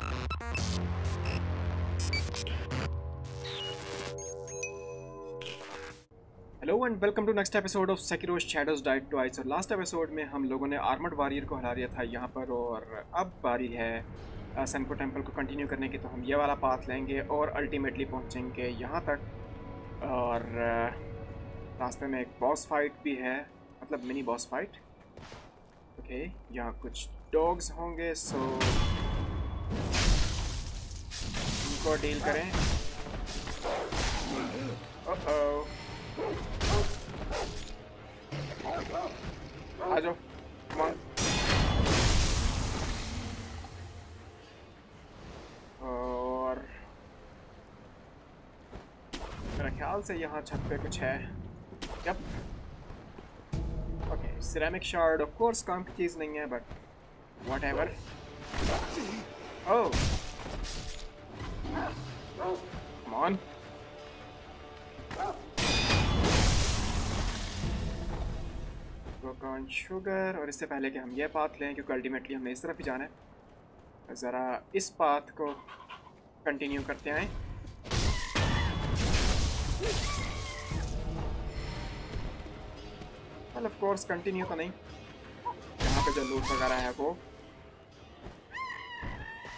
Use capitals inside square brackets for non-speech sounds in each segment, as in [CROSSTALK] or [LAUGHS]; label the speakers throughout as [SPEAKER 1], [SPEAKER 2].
[SPEAKER 1] Hello and welcome to next episode of Sekiro shadows die twice और last episode में हम लोगों ने आर्मड वारियर को हरा दिया था यहाँ पर और अब बारी है सनको टेंपल को कंटिन्यू करने की तो हम ये वाला पाथ लेंगे और अल्टीमेटली पहुँचेंगे यहाँ तक। और रास्ते में एक बॉस फाइट भी है मतलब मिनी बॉस फाइट ओके यहाँ कुछ डॉग्स होंगे सो उनको डील करें। और मेरा ख्याल से यहाँ छत पे कुछ है। Yup okay ceramic shard of course काम की चीज़ नहीं है but whatever oh Come on. Sugar और इससे पहले कि हम ये पाथ लें, क्योंकि अल्टीमेटली हमें इस तरफ़ ही जाना है। ज़रा इस पाथ को कंटिन्यू करते आए ऑफ़ कोर्स कंटिन्यू तो नहीं। यहाँ पे जो लूट वगैरह है वो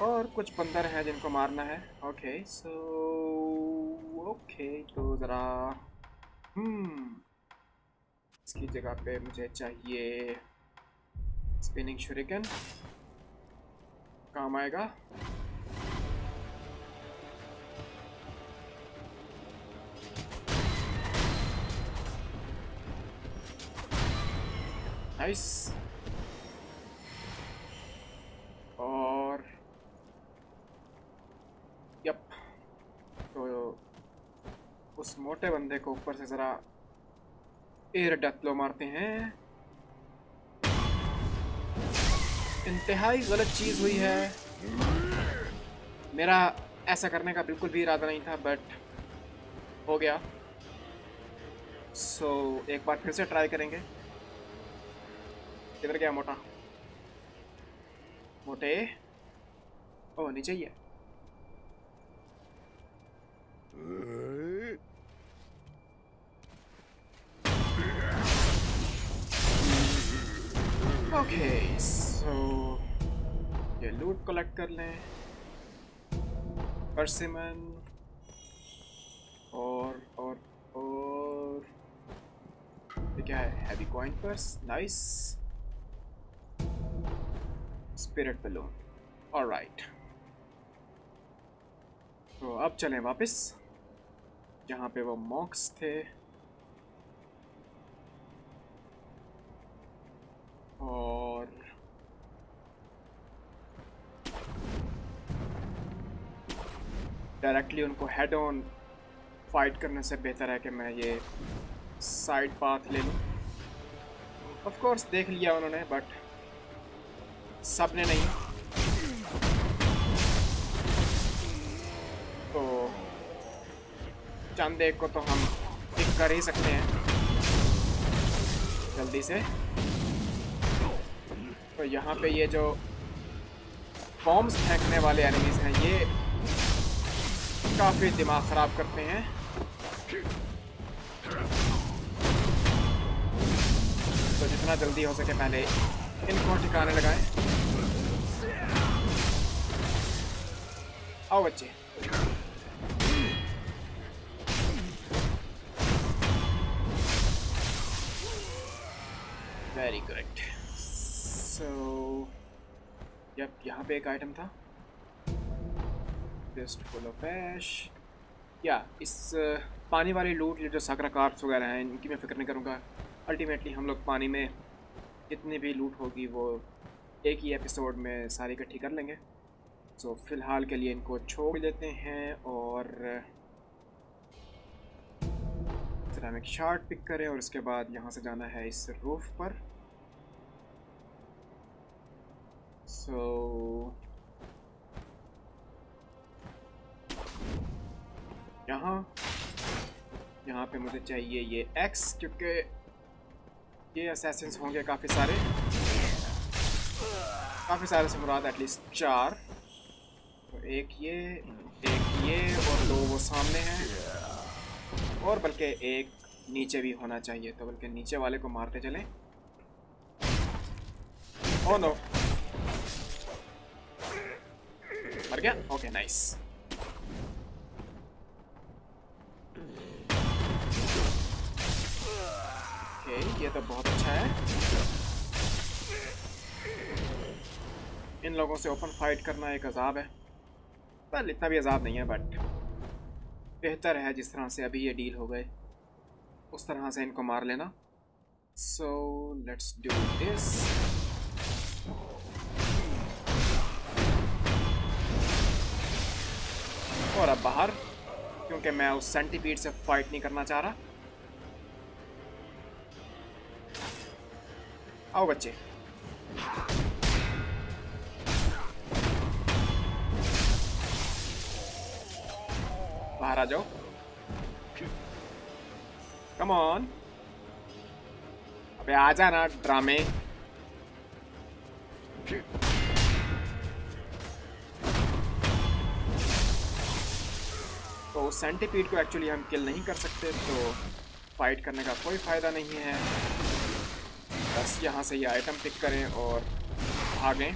[SPEAKER 1] और कुछ बंदर हैं जिनको मारना है। ओके सो ओके तो ज़रा हम्म इसकी जगह पे मुझे चाहिए स्पिनिंग शुरिकन काम आएगा। और यप तो उस मोटे बंदे को ऊपर से ज़रा एयर डेथ लो मारते हैं। इंतहाई गलत चीज़ हुई है। मेरा ऐसा करने का बिल्कुल भी इरादा नहीं था बट हो गया। सो so, एक बार फिर से ट्राई करेंगे। किधर गया मोटा। मोटे। ओ नीचे ही है। ओके सो ये लूट कलेक्ट कर लें। परसिमन और और और ये क्या है? Heavy coin purse nice spirit balloon alright तो अब चलें वापस। जहाँ पे वो मॉक्स थे। और डायरेक्टली उनको हेड ऑन फाइट करने से बेहतर है कि मैं ये साइड पाथ ले लूँ। ऑफ़ कोर्स देख लिया उन्होंने बट सबने नहीं। तो चंद एक को तो हम पिक कर ही सकते हैं। जल्दी से। तो यहाँ पे ये जो बॉम्ब्स फेंकने वाले एनिमीज हैं, ये काफ़ी दिमाग ख़राब करते हैं। तो जितना जल्दी हो सके पहले इनको ठिकाने लगाएँ। आओ बच्चे। वेरी गुड सो यप यहाँ पे एक आइटम था। जस्ट फुल ऑफ़ ऐश या इस पानी वाली लूट ये जो साकरा कार्प्स वगैरह हैं इनकी मैं फ़िक्र नहीं करूँगा। अल्टीमेटली हम लोग पानी में जितनी भी लूट होगी वो एक ही एपिसोड में सारी इकट्ठी कर लेंगे। सो so, फ़िलहाल के लिए इनको छोड़ देते हैं और सिरामिक शार्ट पिक करें और उसके बाद यहाँ से जाना है इस रूफ पर सो so, यहाँ यहाँ पे मुझे चाहिए ये एक्स क्योंकि ये असैसिन्स होंगे काफ़ी सारे। काफ़ी सारे से मुराद एटलीस्ट चार। तो एक ये एक ये और दो वो सामने हैं। और बल्कि एक नीचे भी होना चाहिए तो बल्कि नीचे वाले को मारते चलें। ओ नो मर गया ओके नाइस ओके ये तो बहुत अच्छा है इन लोगों से ओपन फाइट करना एक अजाब है। पर इतना भी अजाब नहीं है बट बेहतर है जिस तरह से अभी ये डील हो गए। उस तरह से इनको मार लेना। सो लेट्स डू दिस और अब बाहर, क्योंकि मैं उस सेंटीपीड से फाइट नहीं करना चाह रहा। आओ बच्चे। बाहर आ जाओ। कम ऑन अबे आ जाना ड्रामे। सेंटीपीड को एक्चुअली हम किल नहीं कर सकते तो फाइट करने का कोई फ़ायदा नहीं है। बस यहाँ से ये आइटम पिक करें और भागें।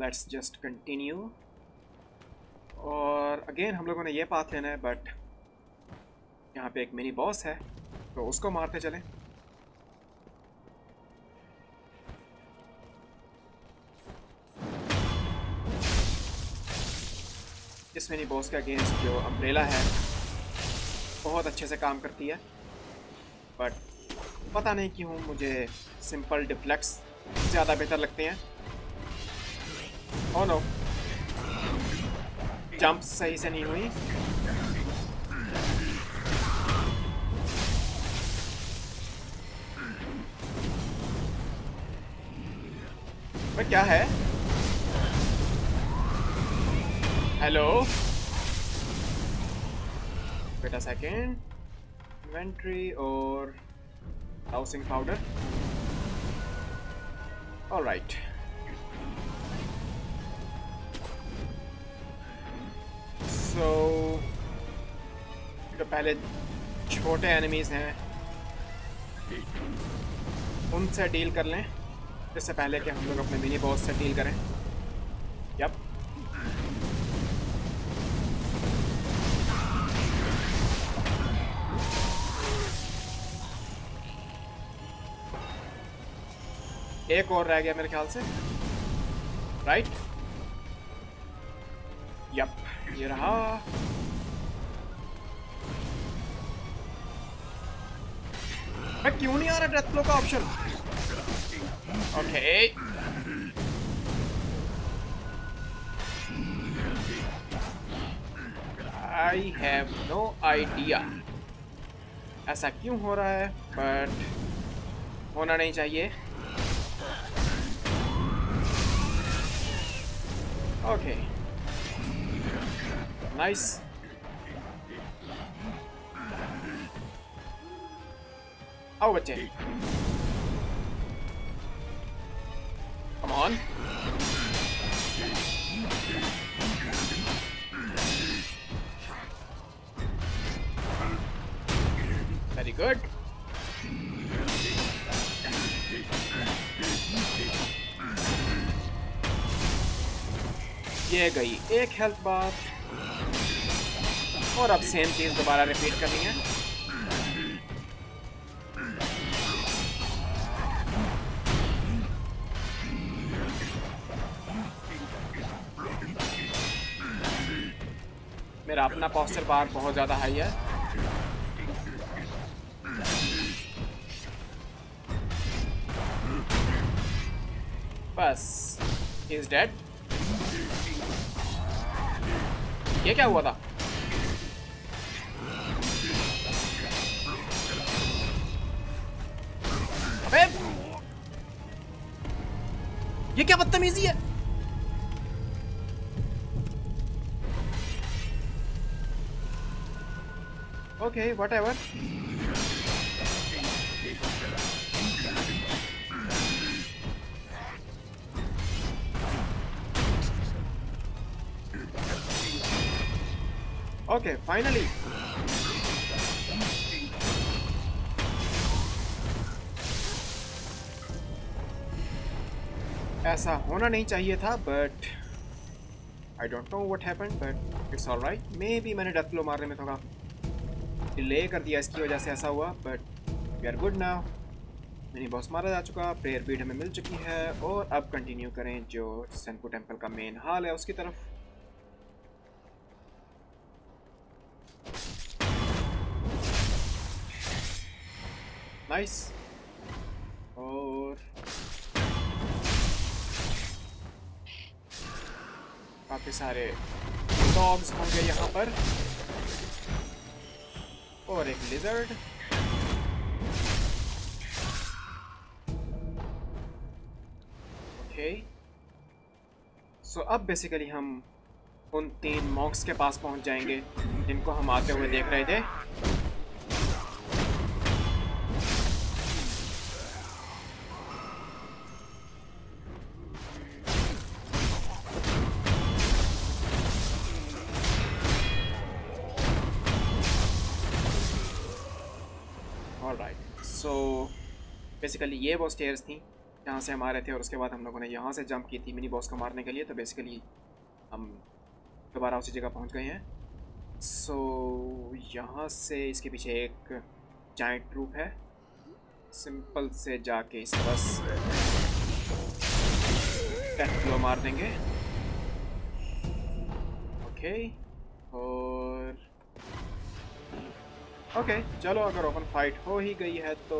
[SPEAKER 1] लेट्स जस्ट कंटिन्यू और अगेन हम लोगों ने ये पाथ लेना है बट यहाँ पे एक मिनी बॉस है तो उसको मारते चलें। इस मिनी बॉस के अगेंस्ट जो अम्ब्रेला है, बहुत अच्छे से काम करती है। बट पता नहीं क्यों मुझे सिंपल डिफ्लेक्स ज़्यादा बेहतर लगते हैं। ओ नो जंप सही से नहीं हुई। भाई क्या है? हेलो बेटा सेकेंड इन्वेंट्री और housing powder all right so जो पहले छोटे एनिमीज हैं। उनसे डील कर लें। इससे पहले कि हम लोग अपने मिनी बॉस से डील करें। एक और रह गया मेरे ख्याल से। राइट यप ये रहा। मैं क्यों नहीं आ रहा डेथ फ्लो का option okay I have no idea ऐसा क्यों हो रहा है? बट होना नहीं चाहिए। Okay. Nice. Oh, what did? Come on. Very good. ये गई एक हेल्थ बार और अब सेम चीज़ दोबारा रिपीट करनी है। मेरा अपना पॉस्चर बार बहुत ज़्यादा हाई है। बस इज़ डेड ये क्या हुआ था? अबे! ये क्या बदतमीजी है? Okay Okay, whatever. Okay finally ऐसा होना नहीं चाहिए था but I don't know what happened but it's all right maybe मैंने डेथ मारने में थोड़ा डिले कर दिया इसकी वजह से ऐसा हुआ but we are good now mini boss मारा जा चुका प्रेयर बीड हमें मिल चुकी है, और अब कंटिन्यू करें जो सेंपू टेंपल का मेन हाल है उसकी तरफ़. नाइस और काफ़ी सारे डॉग्स होंगे यहाँ पर। और एक लिजर्ड ओके सो अब बेसिकली हम उन तीन मॉक्स के पास पहुँच जाएँगे, जिनको हम आते हुए देख रहे थे। बेसिकली ये वो स्टेयर्स थी जहाँ से हम आ रहे थे और उसके बाद हम लोगों ने यहाँ से जंप की थी मिनी बॉस को मारने के लिए तो बेसिकली हम दोबारा उसी जगह पहुँच गए हैं। सो so, यहाँ से इसके पीछे एक जाइंट ट्रूप है। सिंपल से जाके इसे बस फ्लो मार देंगे। ओके और ओके चलो अगर ओपन फाइट हो ही गई है तो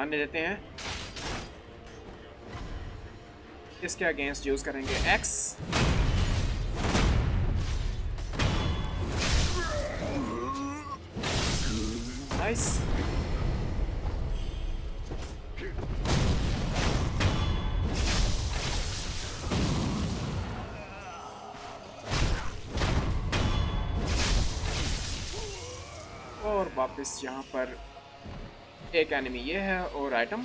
[SPEAKER 1] आने देते हैं। इसके अगेंस्ट यूज़ करेंगे एक्स नाइस और वापस यहाँ पर एक एनिमी ये है और आइटम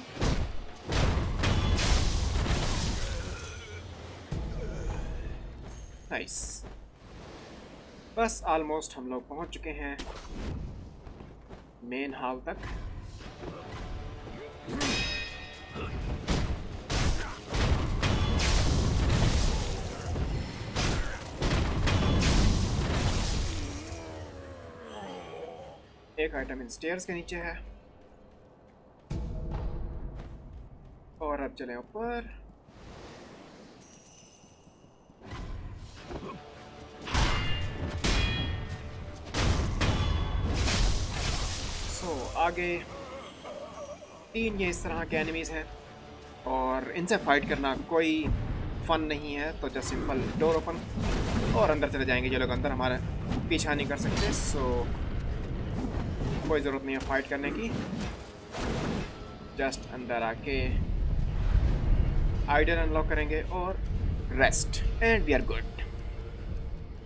[SPEAKER 1] नाइस बस ऑलमोस्ट हम लोग पहुँच चुके हैं मेन हॉल तक। एक आइटम इन स्टेयर्स के नीचे है। अब चले ऊपर। सो आगे तीन ये इस तरह के एनिमीज हैं और इनसे फाइट करना कोई फन नहीं है तो जस्ट सिंपल डोर ओपन और अंदर चले जाएँगे जो लोग अंदर हमारा पीछा नहीं कर सकते। सो कोई ज़रूरत नहीं है फाइट करने की। जस्ट अंदर आके आइडल अनलॉक करेंगे और rest and we are good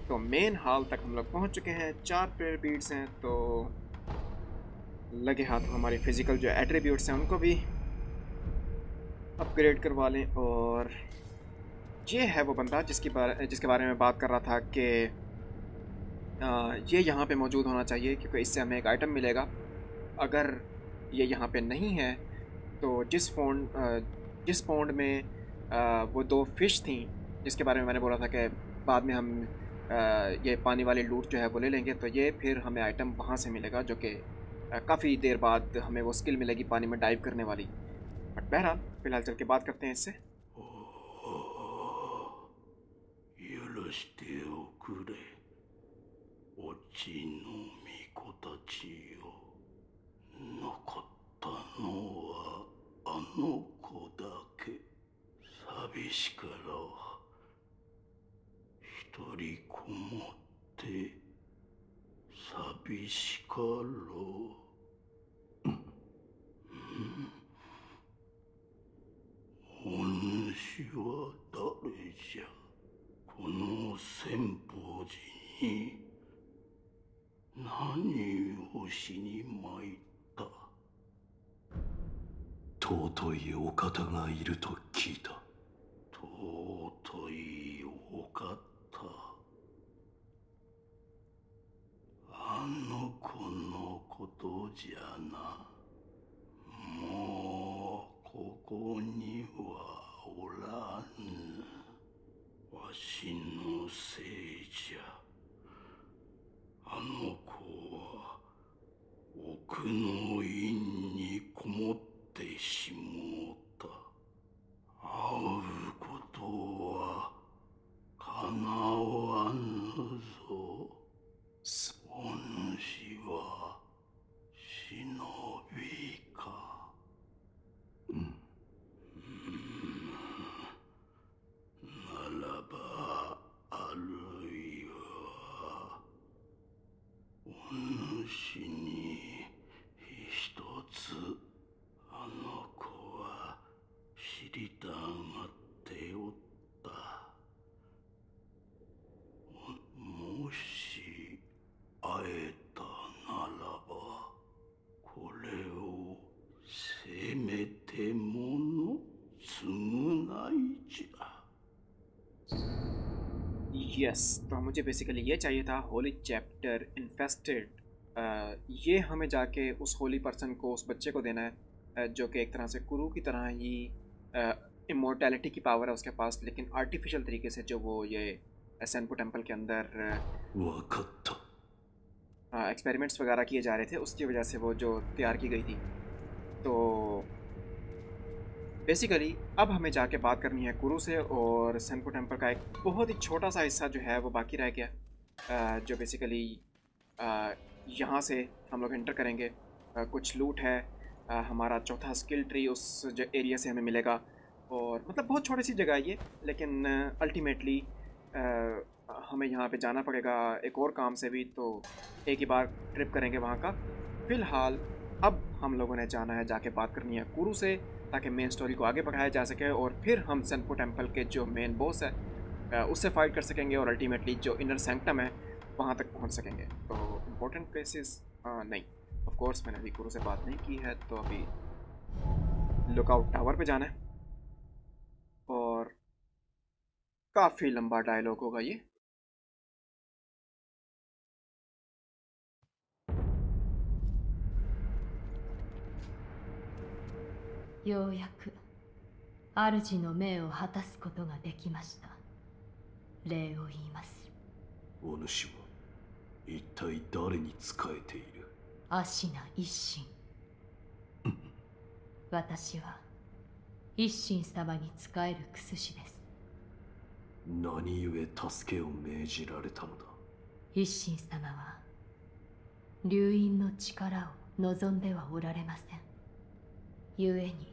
[SPEAKER 1] तो मेन हाल तक हम लोग पहुँच चुके हैं। चार प्लेयर बीट्स हैं तो लगे हाथ हमारे फ़िज़िकल जो एट्रीब्यूट्स हैं, उनको भी अपग्रेड करवा लें और ये है वो बंदा जिसकी बारे, जिसके बारे में बात कर रहा था कि ये यहाँ पे मौजूद होना चाहिए क्योंकि इससे हमें एक आइटम मिलेगा। अगर ये यहाँ पे नहीं है तो जिस फ़ोन जिस पौंड में वो दो फ़िश थी, जिसके बारे में मैंने बोला था कि बाद में हम ये पानी वाले लूट जो है वो ले लेंगे। तो ये फिर हमें आइटम वहाँ से मिलेगा, जो कि काफ़ी देर बाद हमें वो स्किल मिलेगी पानी में डाइव करने वाली। बट बहरहाल, फ़िलहाल चल के बात करते हैं इससे। No しから一人こもって寂しかろお主は誰じゃこの先方寺に。何をしに参った。尊いお方がいると聞いた尊い
[SPEAKER 2] よかったあの子のことじゃなもうここにはおらぬ。わしのせいじゃあの子は奥の院に。
[SPEAKER 1] यस तो मुझे बेसिकली ये चाहिए था होली चैप्टर इन्फेस्टेड ये हमें जाके उस होली पर्सन को उस बच्चे को देना है जो कि एक तरह से कुरु की तरह ही इमोर्टैलिटी की पावर है उसके पास लेकिन आर्टिफिशियल तरीके से जो वो ये सैनपो टेंपल के अंदर एक्सपेरिमेंट्स वगैरह किए जा रहे थे उसकी वजह से वो जो तैयार की गई थी। बेसिकली अब हमें जाके बात करनी है कुरु से और सनपो टेंपल का एक बहुत ही छोटा सा हिस्सा जो है वो बाकी रह गया। जो बेसिकली यहाँ से हम लोग एंटर करेंगे। कुछ लूट है। हमारा चौथा स्किल ट्री उस जो एरिया से हमें मिलेगा। और मतलब बहुत छोटी सी जगह है ये, लेकिन अल्टीमेटली हमें यहाँ पे जाना पड़ेगा एक और काम से भी तो एक ही बार ट्रिप करेंगे वहाँ का। फ़िलहाल, अब हम लोगों ने जाना है जाके बात करनी है कुरु से। ताकि मेन स्टोरी को आगे बढ़ाया जा सके और फिर हम सनपो टेंपल के जो मेन बॉस है उससे फाइट कर सकेंगे और अल्टीमेटली जो इनर सेंक्टम है, वहाँ तक पहुँच सकेंगे। तो इम्पोर्टेंट प्लेसेस नहीं। ऑफ़ कोर्स मैंने अभी गुरु से बात नहीं की है तो अभी लुकआउट टावर पे जाना है। और काफ़ी लंबा डायलॉग होगा ये।
[SPEAKER 3] ようやく主の命を果たすことができました。礼を言います。
[SPEAKER 2] お主は一体誰に仕えている？
[SPEAKER 3] アシナ一心。私は一心様に仕えるクスシです。
[SPEAKER 2] 何故助けを命じられたのだ？
[SPEAKER 3] 一心様は流因の力を望んではおられません。故に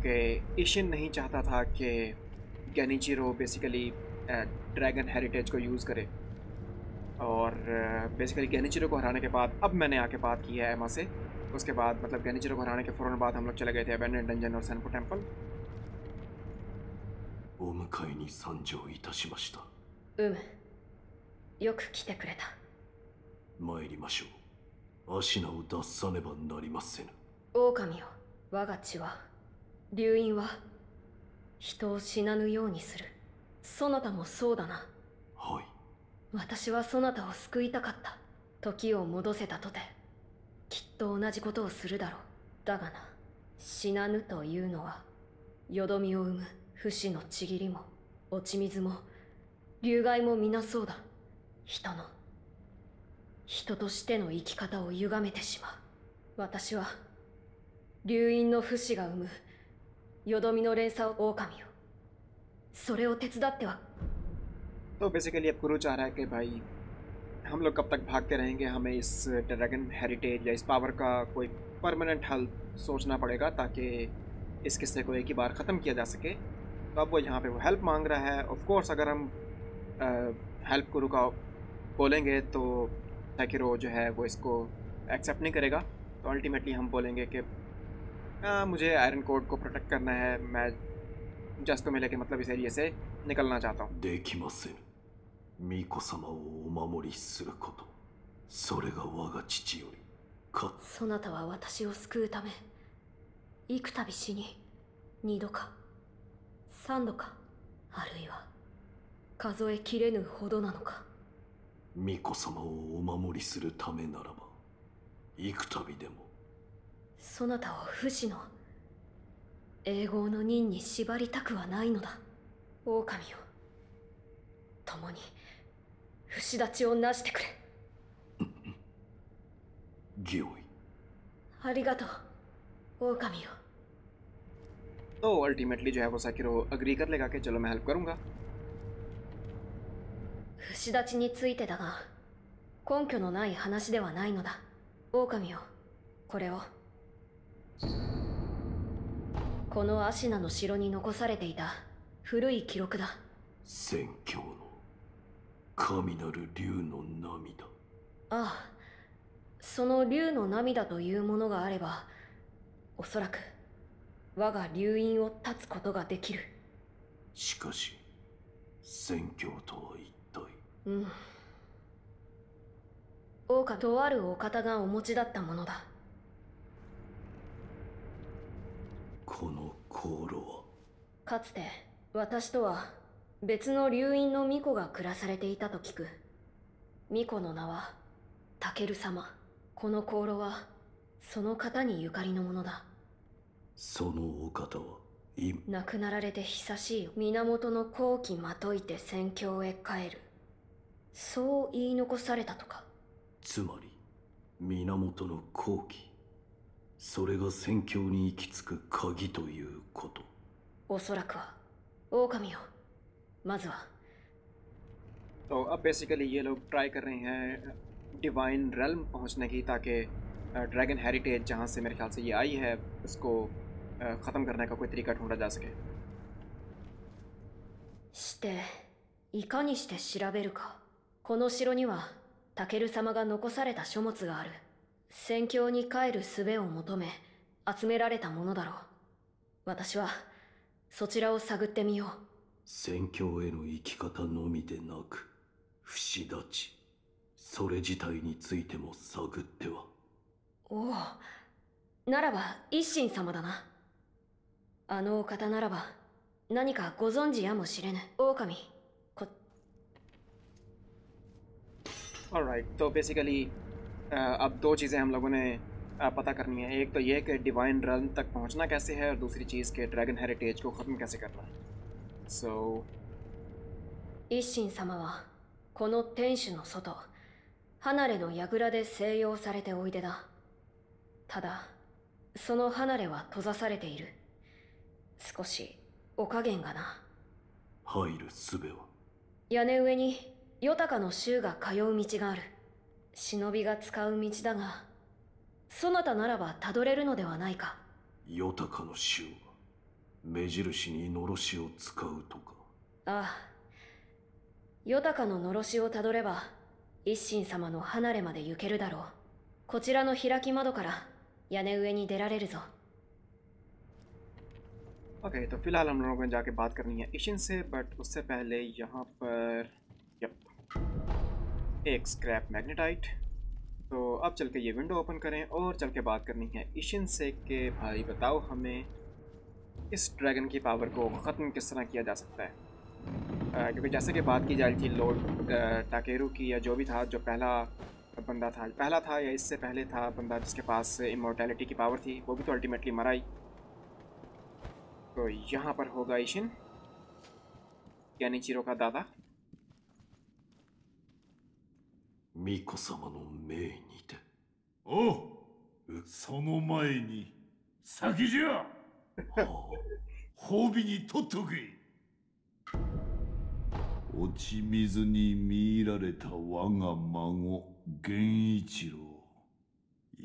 [SPEAKER 1] क्योंकि ईशिन नहीं चाहता था कि गैनीचिरो बेसिकली ड्रैगन हेरिटेज को यूज़ करे और बेसिकली गैनीचिरो को हराने के बाद अब मैंने आके बात की है एमा से उसके बाद मतलब गैनीचिरो को हराने के फ़ौरन बाद हम लोग चले गए थे अबेंडेंट डंजन और सनपो टेम्पल
[SPEAKER 2] お迎えに参上いたしました
[SPEAKER 3] うむよく来てくれた
[SPEAKER 2] 参りましょうアシナを脱さねばなりませぬ
[SPEAKER 4] 狼よ我が血は 流因は人を死なぬようにする。そなたもそうだな。
[SPEAKER 2] はい。
[SPEAKER 4] 私はそなたを救いたかった。時を戻せたとて。きっと同じことをするだろう。だがな死なぬというのはよどみを生む不死のちぎりも落ち水も流害も皆そうだ。人の人としての生き方を歪めてしまう。私は流因の不死が生む よどみの連鎖を狼よそれを手伝っては
[SPEAKER 1] तो बेसिकली अब गुरु चाह रहा है कि भाई हम लोग कब तक भागते रहेंगे हमें इस ड्रैगन हेरिटेज या इस पावर का कोई परमानेंट हल सोचना पड़ेगा ताकि इस किस्से को एक ही बार ख़त्म किया जा सके तो अब वो यहाँ पे वो हेल्प मांग रहा है ऑफ कोर्स अगर हम हेल्प करो का बोलेंगे तो सेकिरो जो है वो इसको एक्सेप्ट नहीं करेगा तो अल्टीमेटली हम बोलेंगे कि आ, मुझे आयरन कोड को प्रोटेक्ट करना है मैं जस्ट को मिले के मतलब इस एरिया से निकलना चाहता हूँ
[SPEAKER 5] できません巫女様をお守りすることそれが我が父よりか
[SPEAKER 4] そなたは私を救うため幾度死に二度か三度かあるいは数えきれぬほどなのか
[SPEAKER 5] 巫女様をお守りするためならば幾度でも
[SPEAKER 4] そなたを不死の永劫の任に縛りたくはないのだ狼よ共に不死立ちをなしてくれ[LAUGHS]
[SPEAKER 5] 御意
[SPEAKER 4] ありがとう狼よ
[SPEAKER 1] तो अल्टीमेटली जो है वो सेकिरो अग्री कर लेगा कि चलो मैं हेल्प करूँगा
[SPEAKER 4] 不死立ちについてだが根拠のない話ではないのだ狼よこれを このアシナの城に残されていた。古い記録だ。
[SPEAKER 5] 宣教の。神なる竜の涙。
[SPEAKER 4] ああ。その竜の涙というものがあればおそらく我が竜院を断つことができる。
[SPEAKER 5] しかし宣教とは一体。
[SPEAKER 4] うん。狼とあるお方がお持ちだったものだ
[SPEAKER 5] この航路は
[SPEAKER 4] かつて私とは別の流院の巫女が暮らされていたと聞く。巫女の名はタケル様。この香炉はその方にゆかりのものだ。
[SPEAKER 5] そのお方は今。
[SPEAKER 4] 亡くなられて久しい源の好機まといて戦況へ帰る。そう言い残されたとか。
[SPEAKER 5] つまり源の好機それが宣教に行き着く鍵ということ
[SPEAKER 4] おそらくは狼よまずは
[SPEAKER 1] तो अब बेसिकली ये लोग ट्राई कर रहे हैं डिवाइन रेलम पहुंचने की ताकि ड्रैगन हेरिटेज जहां से मेरे ख्याल से ये आई है उसको ख़त्म करने का कोई तरीका ढूंढा जा सके
[SPEAKER 4] していかにして調べるかこの城にはタケル様が残された書物がある 戦況に帰る術を求め集められたものだろう。私はそちらを探ってみよう。
[SPEAKER 5] 戦況への生き方のみでなく不死立ちそれ自体についても探っては。
[SPEAKER 4] おおならば一心様だな。あのお方ならば何かご存知やもしれぬ。狼。こ
[SPEAKER 1] Alright, so basically अब दो चीज़ें हम लोगों ने अ, पता करनी है एक तो ये कि डिवाइन रन तक पहुंचना कैसे है और दूसरी चीज़ के ड्रैगन हेरिटेज को ख़त्म कैसे करना है सो
[SPEAKER 4] 一心様はこの天守の外離れの櫓で静養されておいでだただその離れは閉ざされている少しお加減がな
[SPEAKER 5] 入る術は
[SPEAKER 4] 屋根上にヨタカの衆が通う道がある 忍びが使う道だがそなたならばたどれるのではないか
[SPEAKER 5] ヨタカの衆は目印にのろしを使うとか
[SPEAKER 4] ああヨタカののろしをたどれば一心様の離れまで行けるだろうこちらの開き窓から屋根上に出られるぞ
[SPEAKER 1] ओके तो फिलहाल हम लोगों को जाके बात करनी है इशिन से बट उससे पहले यहाँ पर यप एक स्क्रैप मैग्नेटाइट तो अब चल के ये विंडो ओपन करें और चल के बात करनी है इशिन से के। भाई बताओ हमें इस ड्रैगन की पावर को ख़त्म किस तरह किया जा सकता है? अ, क्योंकि जैसे कि बात की जा रही थी लॉर्ड टाकेरू की या जो भी था जो पहला बंदा था पहला था या इससे पहले था बंदा जिसके पास इमोर्टैलिटी की पावर थी वो भी तो अल्टीमेटली मरा ही। तो यहाँ पर होगा इशिन यानी चिरो का दादा।
[SPEAKER 5] 巫女様の命にて。
[SPEAKER 6] おうその前に先じゃ。
[SPEAKER 5] は
[SPEAKER 6] 褒美に取っとけ。落ち水に見入られた我が孫源一郎。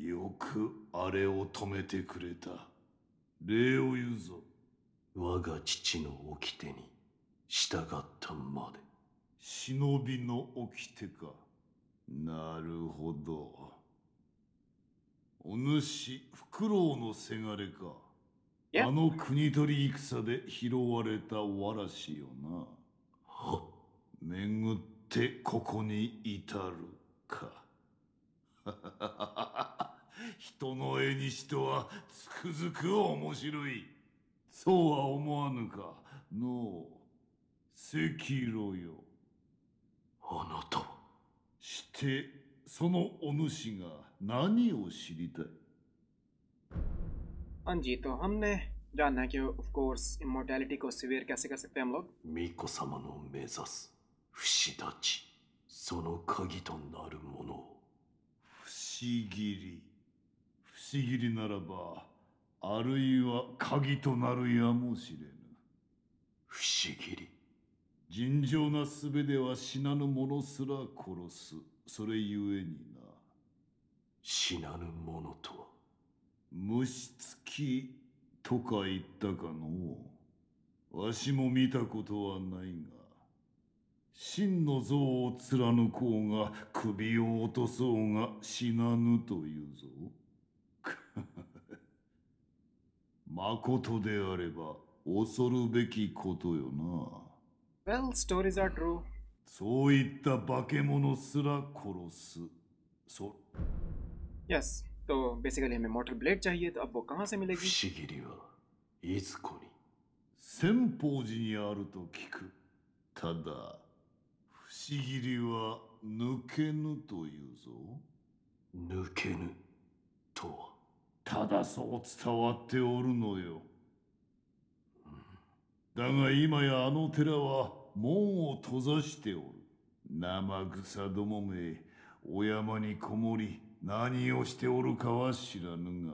[SPEAKER 6] よくあれを止めてくれた。礼を言うぞ。
[SPEAKER 5] あ我が父の掟に従ったまで。
[SPEAKER 6] 忍びの掟かなるほど。お主フクロウのせがれか.あの国取り戦で拾われたわらしよな。
[SPEAKER 5] は
[SPEAKER 6] 巡ってここに至るか。[LAUGHS] 人の絵にしとはつくづく面白い。そうは思わぬか。のう赤炉よ。
[SPEAKER 5] あなた。は
[SPEAKER 6] してそのお主が何を知りたい
[SPEAKER 1] हाँ जी तो हमने जानना है कि ऑफ कोर्स इमोर्टैलिटी को सिवियर कैसे कर सकते हैं हम लोग
[SPEAKER 5] 巫女様の目指す不死立ちその鍵となるものを
[SPEAKER 6] 不思議り不思議りならばあるいは鍵となるやもしれぬ
[SPEAKER 5] 不思議り
[SPEAKER 6] 尋常な術では死なぬ者すら殺す。それゆえにな。
[SPEAKER 5] 死なぬものとは？
[SPEAKER 6] 虫つきとか言ったかのう。わしも見たことはないが真の像を貫こうが首を落とそうが死なぬというぞ。[LAUGHS] まことであれば恐るべきことよな
[SPEAKER 1] Well, stories are true.
[SPEAKER 6] そういった化け物すら殺すそ
[SPEAKER 1] Yes. तो बेसिकली हमें मोटर ब्लेड चाहिए तो अब वो कहाँ से
[SPEAKER 5] 不
[SPEAKER 1] मिलेगी
[SPEAKER 5] 思議りはいずこに
[SPEAKER 6] 千宝寺にあると聞くただ不思議りは抜けぬというぞ
[SPEAKER 5] 抜けぬとは
[SPEAKER 6] ただそう伝わっておるのよだが今やあの寺は 門を閉ざしておる。生草どもめお山にこもり何をしておるかは知らぬが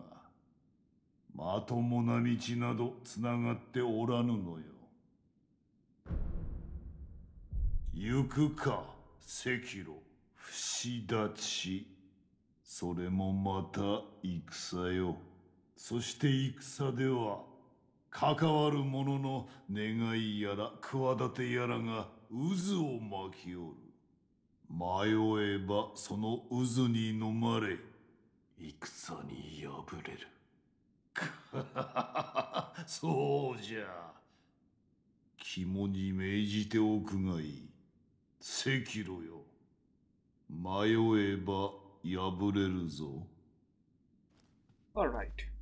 [SPEAKER 6] まともな道などつながっておらぬのよ。行くか赤炉。不死立ち。それもまた戦よ。そして戦では関わる者の願いやら企てやらが渦を巻きおる。迷えばその渦に飲まれ
[SPEAKER 5] 戦に敗れる。[LAUGHS]
[SPEAKER 6] そうじゃ。肝に銘じておくがいい。赤炉よ。迷えば破れるぞ。
[SPEAKER 1] Alright.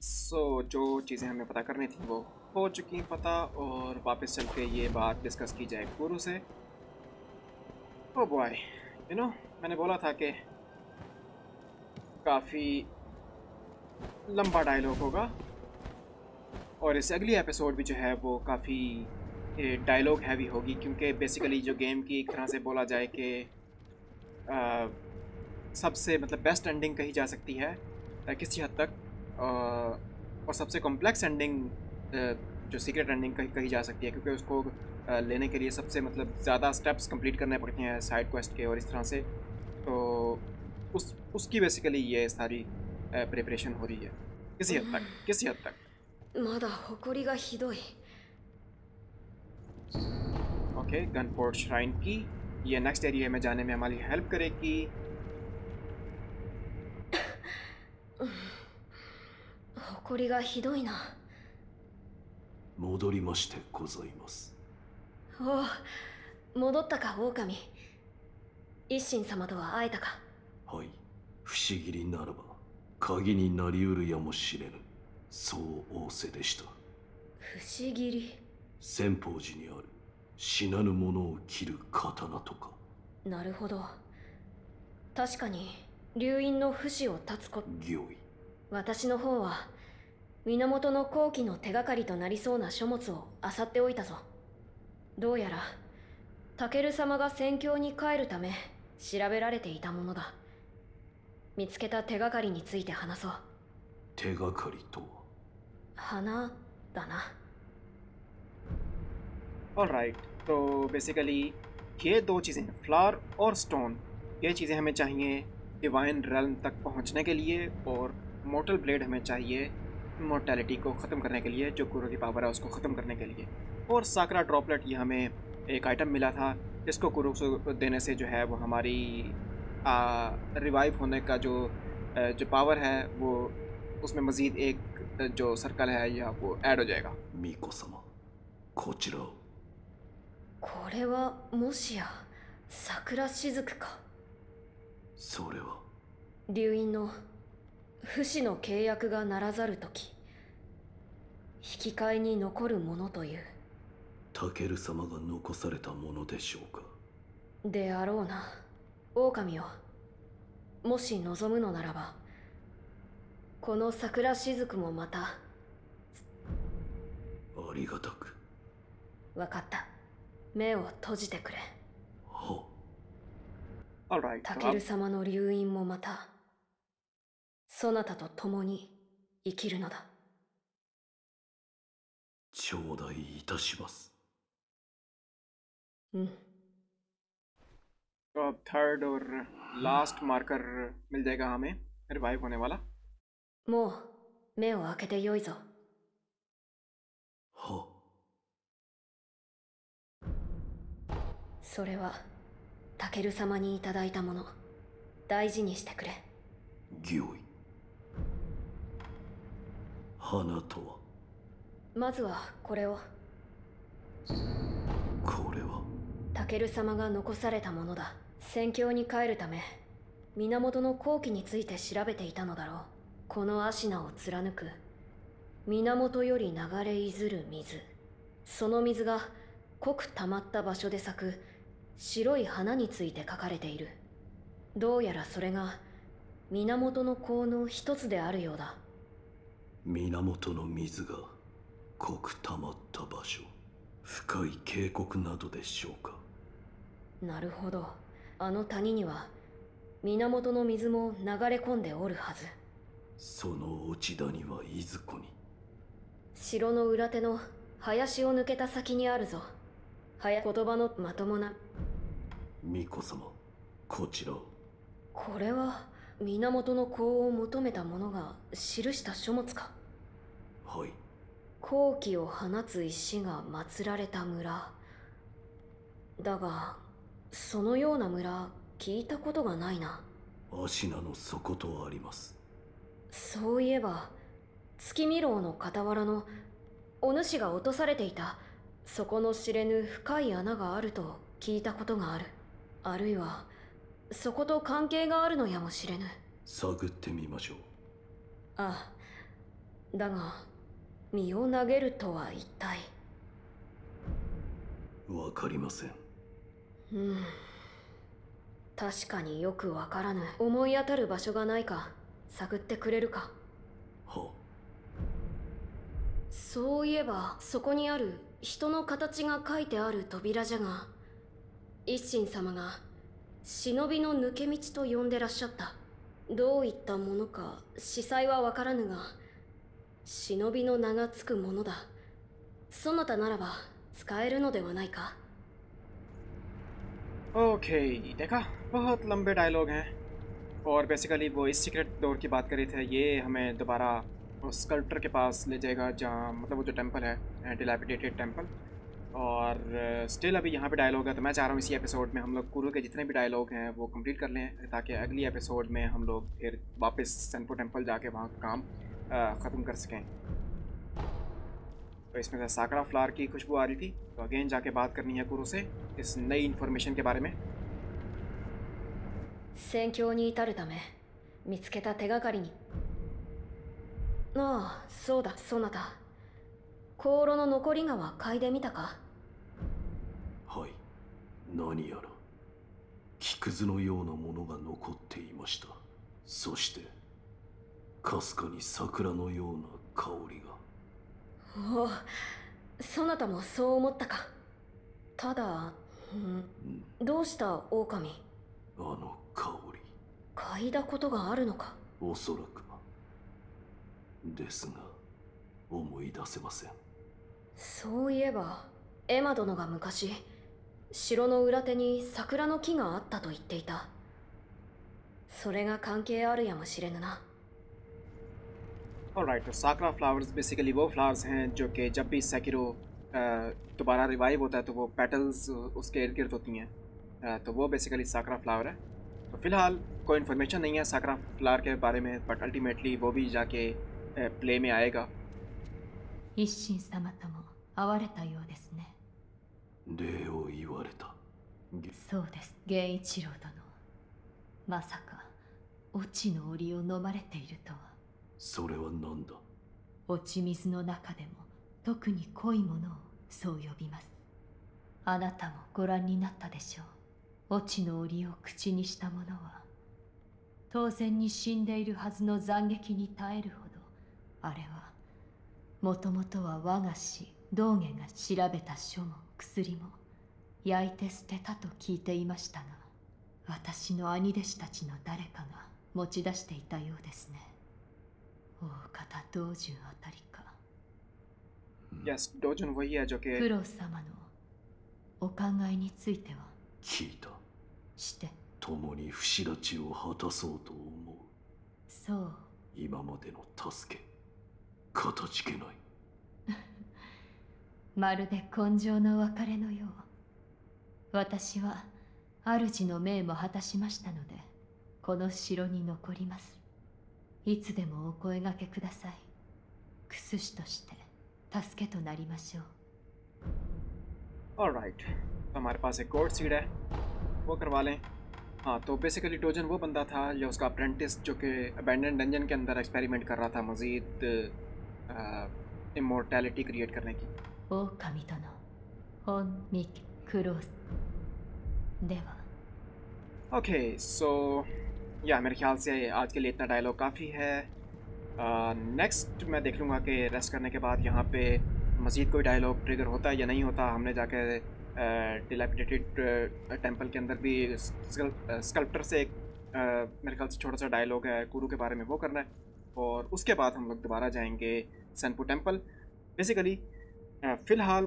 [SPEAKER 1] So, जो चीज़ें हमें पता करनी थी वो हो चुकी पता और वापस चल के ये बात डिस्कस की जाए गुरु से। ओ बॉय यू नो मैंने बोला था कि काफ़ी लंबा डायलॉग होगा और इस अगली एपिसोड भी जो है वो काफ़ी डायलॉग हैवी होगी क्योंकि बेसिकली जो गेम की एक तरह से बोला जाए कि सबसे मतलब बेस्ट एंडिंग कही जा सकती है किसी हद तक। और सबसे कॉम्प्लेक्स एंडिंग जो सीक्रेट एंडिंग कही कही जा सकती है क्योंकि उसको लेने के लिए सबसे मतलब ज़्यादा स्टेप्स कंप्लीट करने पड़ते हैं साइड क्वेस्ट के और इस तरह से। तो उस उसकी बेसिकली ये सारी प्रिपरेशन हो रही है। किसी हद तक किसी हद तक।
[SPEAKER 4] ओके गन का
[SPEAKER 1] ओके गनपोर्ट श्राइन की। ये नेक्स्ट एरिया में जाने में हमारी हेल्प करेगी। [LAUGHS]
[SPEAKER 4] 埃がひどいな。
[SPEAKER 5] 戻りましてございます。
[SPEAKER 4] おお戻ったか狼。一心様とは会えたか。
[SPEAKER 5] はい。不思議にならば鍵になりうるやもしれぬ。そう仰せでした。
[SPEAKER 4] 不思議。り
[SPEAKER 5] 千宝寺にある死なぬ者を切る刀とか。
[SPEAKER 4] なるほど。確かに流院の不死を断つこと
[SPEAKER 5] 御意。
[SPEAKER 4] 私の方は源の後期の手がかりとなりそうな書物を漁っておいたぞどうやらタケル様が戦況に帰るため調べられていたものだ見つけた手がかりについて話そう
[SPEAKER 5] 手がかりとは
[SPEAKER 4] 花だな
[SPEAKER 1] ऑलराइट तो बेसिकली ये दो चीज़ें हैं फ्लावर और स्टोन ये चीज़ें हमें चाहिए डिवाइन रेलम तक पहुंचने के लिए और मोटल ब्लेड हमें चाहिए मोर्टेलिटी को ख़त्म करने के लिए जो गुरु की पावर है उसको ख़त्म करने के लिए और साकरा ड्रॉपलेट ये हमें एक आइटम मिला था इसको कुरुक्सु को देने से जो है वो हमारी रिवाइव होने का जो आ, जो पावर है वो उसमें मज़ीद एक जो सर्कल है या वो ऐड हो जाएगा
[SPEAKER 5] 巫女様こちらを
[SPEAKER 4] これはもしや桜しずくか
[SPEAKER 5] それは
[SPEAKER 4] 流院の 不死の契約がならざる時引き換えに残るものという。
[SPEAKER 5] タケル様が残されたものでしょうか？
[SPEAKER 4] であろうな。狼をもし望むのならばこの桜しずくもまた
[SPEAKER 5] ありがたく。
[SPEAKER 4] 分かった。目を閉じてくれ。
[SPEAKER 5] は。
[SPEAKER 4] タケル様の留飲もまたそなたと共に生きるのだ
[SPEAKER 5] 頂戴いたします
[SPEAKER 4] うん
[SPEAKER 1] तो अब थर्ड और लास्ट मार्कर मिल जाएगा हमें रिवाइव होने वाला
[SPEAKER 4] もう目を開けてよいぞ
[SPEAKER 5] は
[SPEAKER 4] それはタケル様にいただいたもの大事にしてくれ
[SPEAKER 5] 御意 花とは？
[SPEAKER 4] まずはこれを。
[SPEAKER 5] これは？
[SPEAKER 4] タケル様が残されたものだ。戦況に帰るため源の後期について調べていたのだろう。このアシナを貫く。源より流れいずる水。その水が濃く溜まった場所で咲く。白い花について書かれている。どうやらそれが源の効の一つであるようだ
[SPEAKER 5] 源の水が濃く溜まった場所深い渓谷などでしょうか。
[SPEAKER 4] なるほど。あの谷には源の水も流れ込んでおるはず。
[SPEAKER 5] その落ち谷はいずこに。
[SPEAKER 4] 城の裏手の林を抜けた先にあるぞ。はや言葉のまともな。
[SPEAKER 5] 巫女様こちらを。
[SPEAKER 4] これは源の功を求めた者が記した書物か。
[SPEAKER 5] はい。
[SPEAKER 4] 好気を放つ石が祀られた村。だがそのような村聞いたことがないな。
[SPEAKER 5] アシナの底とあります。
[SPEAKER 4] そういえば月見楼の傍らのお主が落とされていたそこの知れぬ深い穴があると聞いたことがある。あるいはそこと関係があるのやもしれぬ。
[SPEAKER 5] 探ってみましょう。
[SPEAKER 4] ああだが身を投げるとは一体。
[SPEAKER 5] わかりません。
[SPEAKER 4] うん。確かによくわからぬ。思い当たる場所がないか探ってくれるか。
[SPEAKER 5] は
[SPEAKER 4] そういえばそこにある人の形が書いてある扉じゃが一心様が忍びの抜け道と呼んでらっしゃったどういったものか司祭はわからぬが忍びの名がつくものだそなたならば使えるのではないか
[SPEAKER 1] ओके देखा बहुत लंबे डायलॉग हैं और बेसिकली वो इस सीक्रेट डोर की बात कर रहे थे ये हमें दोबारा उस स्कल्प्टर के पास ले जाएगा जहाँ मतलब वो जो टेंपल है डिलापिडेटेड टेंपल और स्टिल अभी यहाँ पे डायलॉग है तो मैं चाह रहा हूँ इसी एपिसोड में हम लोग कुरु के जितने भी डायलॉग हैं वो कंप्लीट कर लें ताकि अगली एपिसोड में हम लोग फिर वापस सेंपो टेंपल जाके वहाँ का काम ख़त्म कर सकें तो इसमें से साकरा फ्लावर की खुशबू आ रही थी तो अगेन जाके बात करनी है कुरु से इस नई इन्फॉर्मेशन के बारे में
[SPEAKER 4] 戦況に至るため見つけた手がかりにああそうだそなた 香炉の残り川嗅いでみたか？
[SPEAKER 5] はい。何やら。木くずのようなものが残っていました。そしてかすかに桜のような香りが。
[SPEAKER 4] おおそなたもそう思ったか？ただ、ん、どうした狼？
[SPEAKER 5] あの香り。
[SPEAKER 4] 嗅いだことがあるのか？
[SPEAKER 5] おそらく。ですが思い出せません
[SPEAKER 4] そういえばエマ殿が昔城の裏手に桜の木があったと言っていたそれが関係あるやもしれぬな
[SPEAKER 1] राइट तो साकरा फ्लावर्स बेसिकली वो फ्लावर्स हैं जो कि जब भी सेकिरो दोबारा रिवाइव होता है तो वो पेटल्स उसके इर्द गिर्द होती हैं तो वो बेसिकली साकरा फ्लावर है तो फ़िलहाल कोई इन्फॉर्मेशन नहीं है साकरा फ्लावर के बारे में बट अल्टीमेटली वो भी जाके प्ले में आएगा
[SPEAKER 3] 一心様とも 会われたようですね。
[SPEAKER 5] 礼を言われた。げ
[SPEAKER 3] そうです。源一郎殿。まさか落ちの檻を飲まれているとは。
[SPEAKER 5] それは何だ？
[SPEAKER 3] 落ち水の中でも特に濃いものをそう呼びます。あなたもご覧になったでしょう。落ちの檻を口にした者は当然に死んでいるはずの斬撃に耐えるほどあれはもともとは我が師道元が調べた書も薬も焼いて捨てたと聞いていましたが私の兄弟子たちの誰かが持ち出していたようですね大方道順あたりか
[SPEAKER 1] यस डोजन वही है जो
[SPEAKER 3] 九
[SPEAKER 1] कि
[SPEAKER 3] 郎様のお考えについては
[SPEAKER 5] 聞いた
[SPEAKER 3] して
[SPEAKER 5] 共に不死立ちを果たそうと思う
[SPEAKER 3] そう
[SPEAKER 5] 今までの助けかたじけない [LAUGHS]
[SPEAKER 3] まるで根性の別れのよう私は主の命も果たしましたのでこの城に残りますいつでもお声がけくださいクス師として助けとなりましょう
[SPEAKER 1] ऑलराइट तो हमारे पास एक कोड सीड है वो करवा लें हाँ तो बेसिकली डोजन वो बंदा था जो उसका अप्रेंटिस जो कि अबेंडन डंजन के अंदर एक्सपेरिमेंट कर रहा था मज़ीद इमोर्टैलिटी क्रिएट करने की
[SPEAKER 3] 狼殿本ミクロスでは
[SPEAKER 1] ओके सो या मेरे ख्याल से आज के लिए इतना डायलॉग काफ़ी है नेक्स्ट मैं देख लूँगा कि रेस्ट करने के बाद यहाँ पे मज़ीद कोई डायलॉग ट्रिगर होता है या नहीं होता हमने जाके डिलेपिडेटेड टेंपल के अंदर भी स्कल्प्टर से एक अ, मेरे ख्याल से छोटा सा डायलॉग है गुरु के बारे में वो करना है और उसके बाद हम लोग दोबारा जाएंगे सनपू टेंपल बेसिकली फ़िलहाल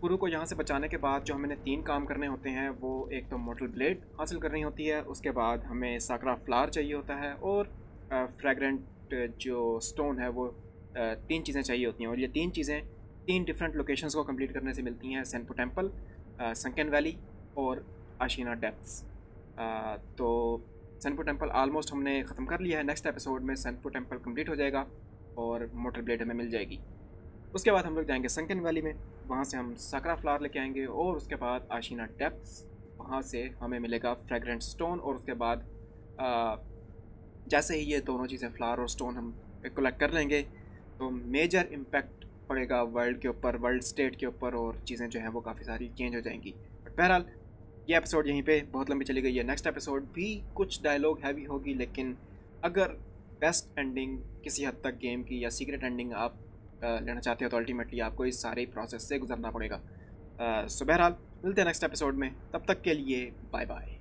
[SPEAKER 1] गुरु को यहाँ से बचाने के बाद जो हमें तीन काम करने होते हैं, वो एक तो मोटल ब्लेड हासिल करनी होती है, उसके बाद हमें साकरा फ्लावर चाहिए होता है और फ्रेगरेंट जो स्टोन है वो तीन चीज़ें चाहिए होती हैं और ये तीन चीज़ें तीन डिफरेंट लोकेशंस को कंप्लीट करने से मिलती हैं सेंपो टेंपल संकन वैली और आशीना डेप्थ्स तो सेंपो टेंपल आलमोस्ट हमने ख़त्म कर लिया है नेक्स्ट एपिसोड में सेंपो टेंपल कंप्लीट हो जाएगा और मोटर ब्लेड हमें मिल जाएगी। उसके बाद हम लोग जाएँगे संकन वैली में वहाँ से हम सकरा फ्लावर लेके आएँगे और उसके बाद आशीना डेप्थ्स वहाँ से हमें मिलेगा फ्रेगरेंट स्टोन और उसके बाद आ, जैसे ही ये दोनों चीज़ें फ्लावर और स्टोन हम कलेक्ट कर लेंगे तो मेजर इम्पैक्ट पड़ेगा वर्ल्ड के ऊपर वर्ल्ड स्टेट के ऊपर और चीज़ें जो हैं वो काफ़ी सारी चेंज हो जाएँगी। बट बहरहाल ये एपिसोड यहीं पे बहुत लंबी चली गई है। नेक्स्ट एपिसोड भी कुछ डायलॉग हैवी होगी लेकिन अगर बेस्ट एंडिंग किसी हद तक गेम की या सीक्रेट एंडिंग आप लेना चाहते हो तो अल्टीमेटली आपको इस सारे प्रोसेस से गुजरना पड़ेगा। सो बहरहाल, मिलते हैं नेक्स्ट एपिसोड में। तब तक के लिए बाय बाय